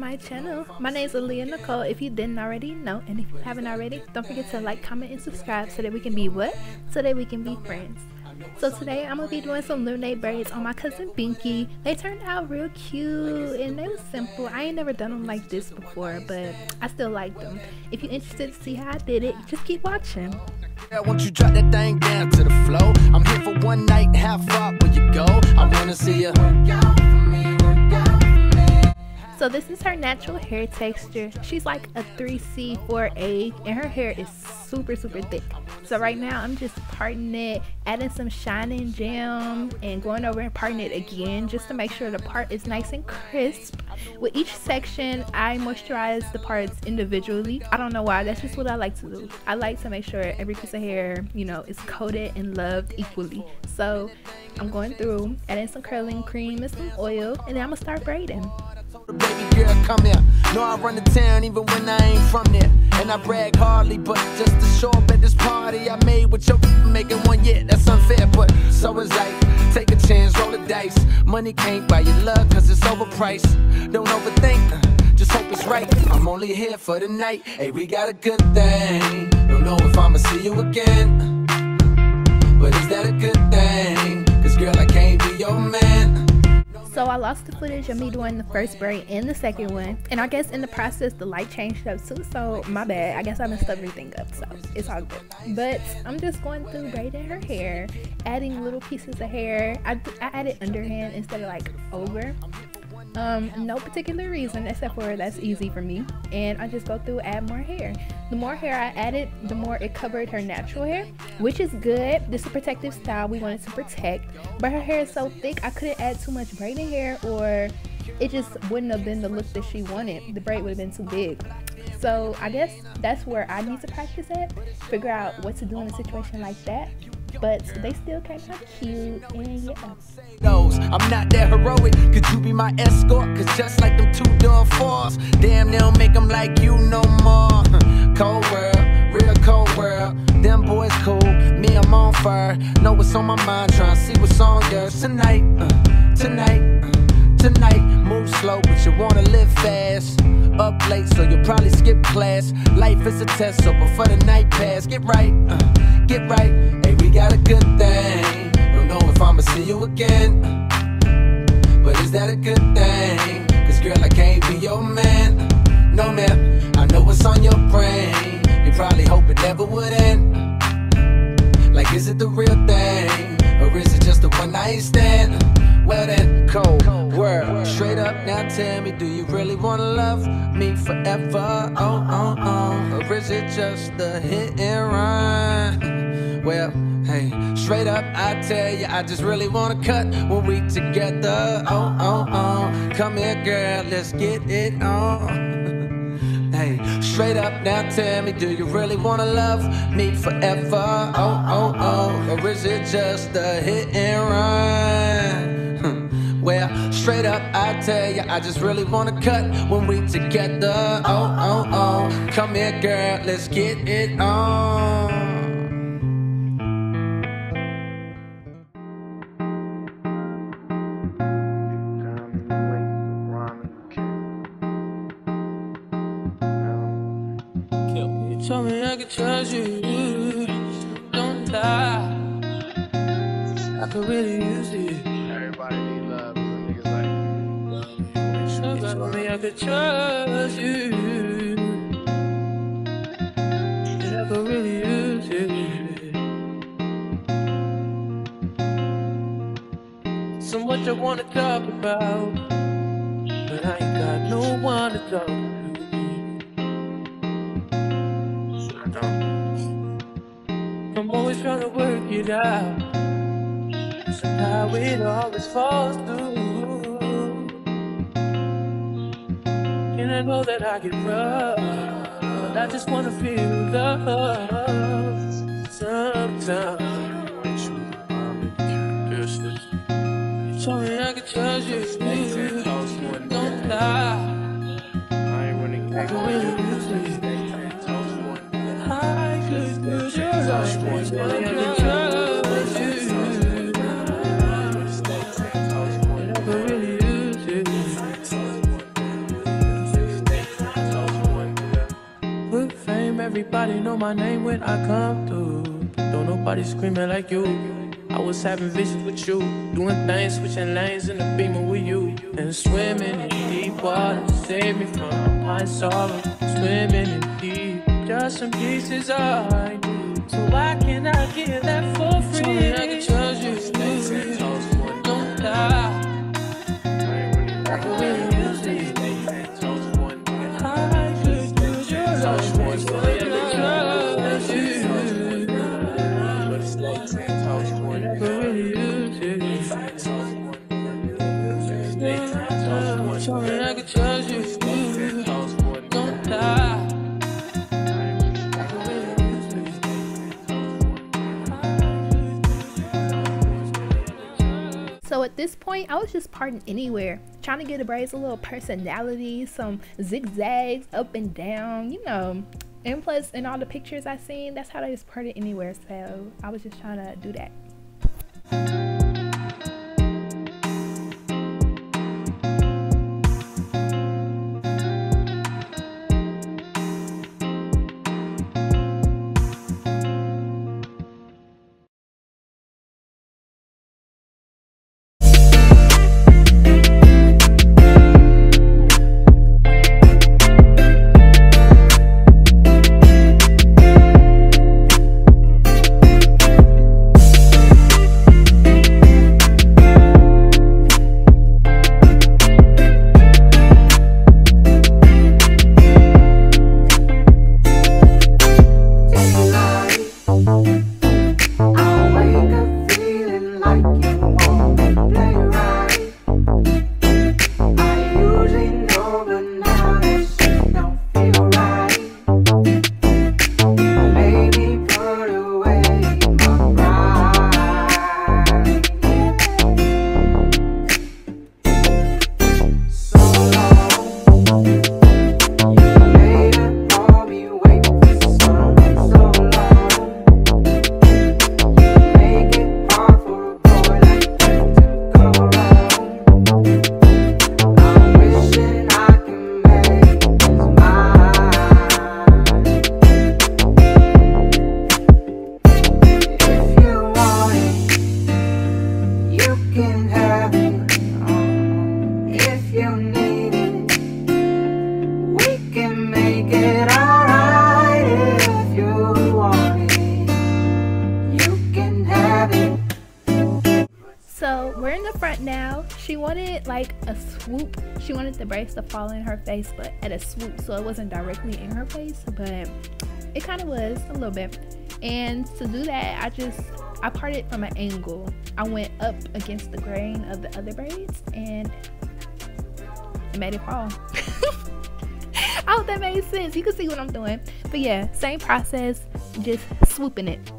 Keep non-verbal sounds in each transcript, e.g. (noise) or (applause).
loves welcome back to my channel. My name is Aliyah Nicole. If you didn't already know and if you haven't already don't forget to like comment and subscribe so that we can be what? So that we can be friends. So today I'm gonna be doing some lemonade braids on my cousin Binky. They turned out real cute and they was simple. I ain't never done them like this before but I still like them if you're interested to see how I did it just keep watching. Yeah, won't you drop that thing down to the flow? I'm here for one night, how far will you go? I wanna see you So this is her natural hair texture. She's like a 3C, 4A, and her hair is super, super thick. So right now I'm just parting it, adding some shining gel, and going over and parting it again just to make sure the part is nice and crisp. With each section, I moisturize the parts individually. I don't know why, that's just what I like to do. I like to make sure every piece of hair, you know, is coated and loved equally. So I'm going through, adding some curling cream and some oil, and then I'm gonna start braiding. Baby girl, come here. Know I run the town even when I ain't from there. And I brag hardly, but just to show up at this party I made with your (laughs) making one yet. That's unfair, but so is life. Take a chance, roll the dice. Money can't buy your love, cause it's overpriced. Don't overthink, uh, just hope it's right. I'm only here for the night. Hey, we got a good thing. Don't know if I'ma see you again. But is that a good thing? Cause girl, I can't be your man. So I lost the footage of me doing the first braid and the second one. And I guess in the process the light changed up too. So my bad. I guess I messed everything up. So it's all good. But I'm just going through braiding her hair, adding little pieces of hair. I, I added underhand instead of like over. Um, no particular reason except for that's easy for me. And I just go through add more hair. The more hair I added, the more it covered her natural hair, which is good. This is a protective style we wanted to protect. But her hair is so thick, I couldn't add too much braiding hair or it just wouldn't have been the look that she wanted. The braid would have been too big. So I guess that's where I need to practice at, figure out what to do in a situation like that. But they still came out cute and yeah. I'm not that heroic. Could you be my escort? Cause just like them two door fours, damn, they don't make them like you no more. (laughs) Cold world, real cold world. Them boys cool, me, I'm on fire. Know what's on my mind, trying to see what's on yours tonight. Uh, tonight, uh, tonight. Move slow, but you wanna live fast. Up late, so you'll probably skip class. Life is a test, so before the night pass, get right, uh, get right. Hey, we got a good thing. Don't know if I'ma see you again. But is that a good thing? Cause girl, I can't be your man. No man, know what's on your brain. You probably hope it never would end. Like, is it the real thing? Or is it just a one night stand? Well then, cold world. Straight up now tell me, do you really wanna love me forever? Oh, oh, oh. Or is it just a hit and run? (laughs) Well, hey, straight up I tell you, I just really wanna cut when we together. Oh, oh, oh. Come here, girl, let's get it on. Hey, straight up now tell me, do you really wanna love me forever? Oh, oh, oh, or is it just a hit and run? Hmm. Well, straight up I tell you, I just really wanna cut when we together. Oh, oh, oh, come here, girl, let's get it on. Everybody need love. Some niggas like You told me I could trust you. And I could really use it. So much I wanna talk about. But I ain't got no one to talk to. I'm always trying to work it out. Somehow it always falls through. And I know that I get rough, but I just wanna feel love. Sometimes. You told me I could trust you. Don't lie. I ain't winning. I could use it. I could use your everybody know my name when I come through. Don't nobody screaming like you. I was having visions with you, doing things, switching lanes in the beamer with you, and swimming in deep water. Save me from my sorrow. Swimming in deep, just some pieces I do. So why can't I get that for free? I can trust you. This point, I was just parting anywhere, trying to get the braids a little personality, some zigzags up and down, you know. And plus, in all the pictures I seen, that's how they just parted anywhere. So I was just trying to do that. The braids to fall in her face, but at a swoop, so it wasn't directly in her face, but it kind of was a little bit. And to do that, I just I parted from an angle. I went up against the grain of the other braids and it made it fall. (laughs) I hope that made sense. You can see what I'm doing. But yeah, same process, just swooping it.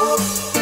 amor.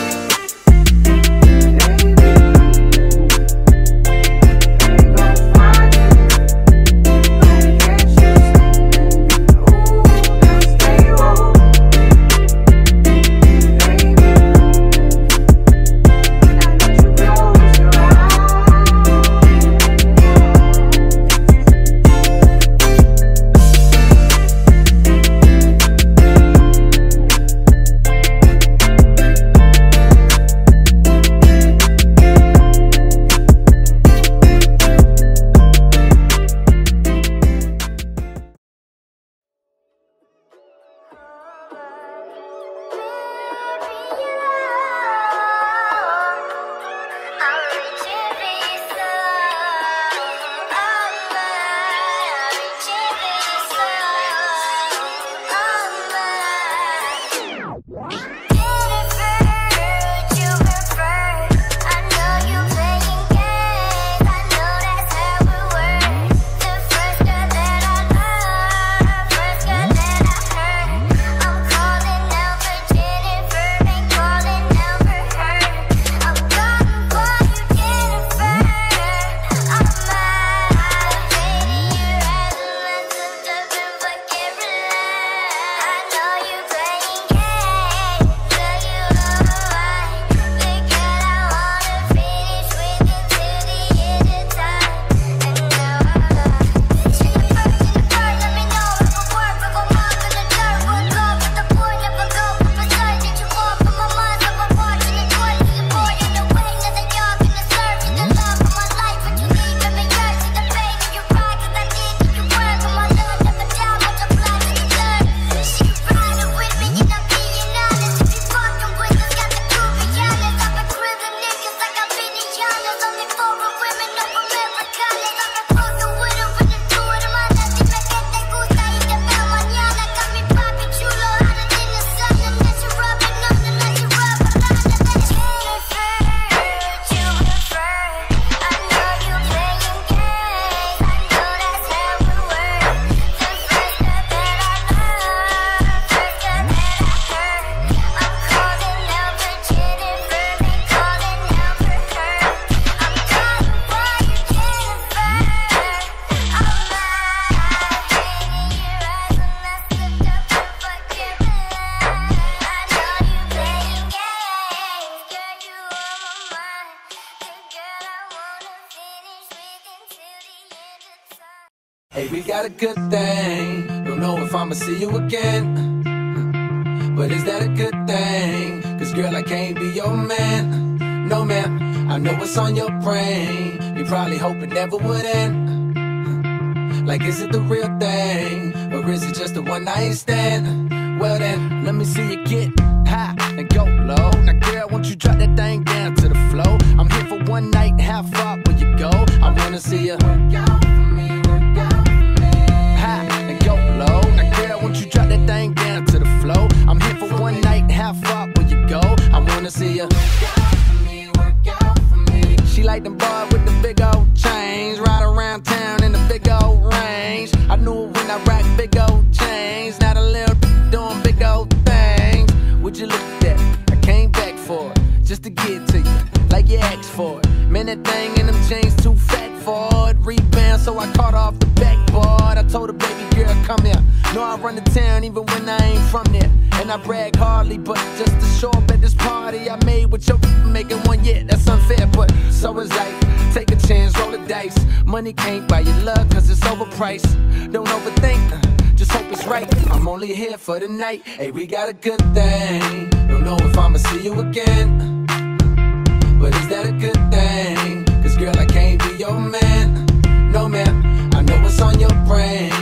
Hey, we got a good thing. Don't know if I'ma see you again. But is that a good thing? Cause girl, I can't be your man. No, man, I know what's on your brain. You probably hope it never would end. Like, is it the real thing? Or is it just a one night stand? Well, then, let me see you get high and go low. Now, girl, won't you drop that thing down to the floor? I'm here for one night, how far will you go? I wanna see you work out for me, won't you drop that thing down to the floor? I'm here for one night, how far will you go? I wanna see you. She like them boys with the big old chains, ride around town in the big old range. I knew it when I rock big old chains. Now the little doing big old things. Would you look at that? I came back for it, just to get to you, like you asked for it. Run the town even when I ain't from there. And I brag hardly, but just to show up at this party I made with your making one yet. That's unfair, but so is life. Take a chance, roll the dice. Money can't buy your love, cause it's overpriced. Don't overthink, uh, just hope it's right. I'm only here for the night. Hey, we got a good thing. Don't know if I'ma see you again. But is that a good thing? Cause girl, I can't be your man. No, man, I know what's on your brain.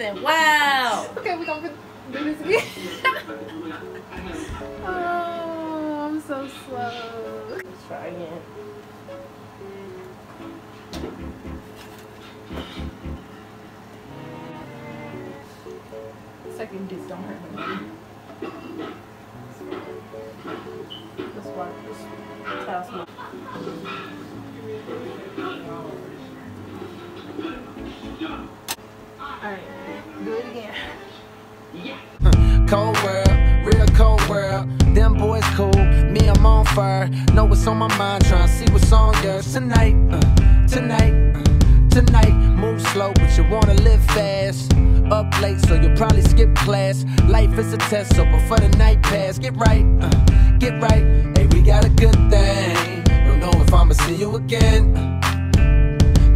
Recording nothing. Wow. Okay, we're gonna do this again. oh, I'm so slow. Let's try again. Second disc don't hurt nobody. Let's watch this. Towel smell. Alright, do it again. Cold world, real cold world. Them boys cool, me I'm on fire. Know what's on my mind, tryna see what's on yours tonight. Uh, tonight, uh, tonight. Move slow, but you wanna live fast. Up late, so you'll probably skip class. Life is a test, so before the night pass, get right, uh, get right. Hey, we got a good thing. Don't know if I'ma see you again,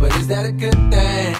but is that a good thing?